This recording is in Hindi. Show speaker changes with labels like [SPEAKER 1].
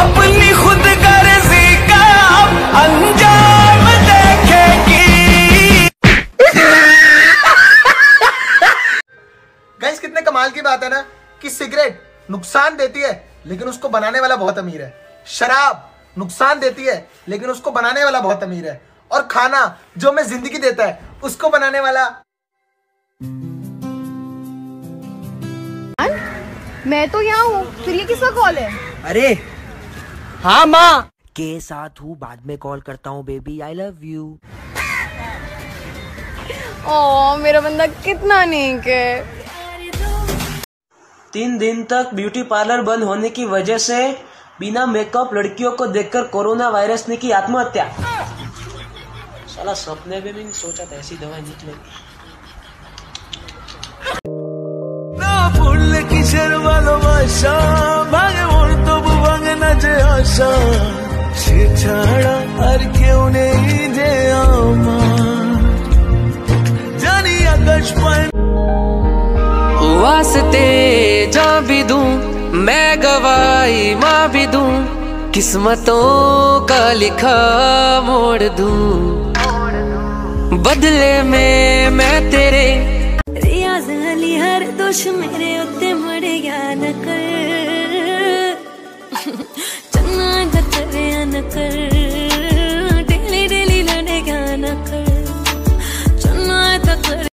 [SPEAKER 1] अपनी खुद गर्जी का अंजाम देखेगी।
[SPEAKER 2] गाइस कितने कमाल की बात है ना कि सिगरेट नुकसान देती है लेकिन उसको बनाने वाला बहुत अमीर है। शराब नुकसान देती है लेकिन उसको बनाने वाला बहुत अमीर है। और खाना जो हमें ज़िंदगी देता है उसको बनाने वाला
[SPEAKER 3] मैं तो यहाँ हूँ फिर ये किसका कॉल है?
[SPEAKER 1] अरे हाँ माँ।
[SPEAKER 4] के साथ हूँ बाद में कॉल करता हूँ बेबी आई लव यू
[SPEAKER 3] ओ मेरा बंदा कितना नेक है।
[SPEAKER 5] तीन दिन तक ब्यूटी पार्लर बंद होने की वजह से बिना मेकअप लड़कियों को देखकर कोरोना वायरस ने की आत्महत्या। साला सपने में भी नहीं सोचा था ऐसी दवाई
[SPEAKER 1] निकले। ना की আশা সে ছাড়া আর কেউ নেই যে আমার
[SPEAKER 6] वास्ते जा भी दू मैं गवाई माँ भी दू किस्मतों का लिखा मोड़ दू। बदले में मैं तेरे
[SPEAKER 7] रियाज अली हर दोष मेरे उत्ते मड़े ज्ञान कर।